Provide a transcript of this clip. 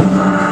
Bye.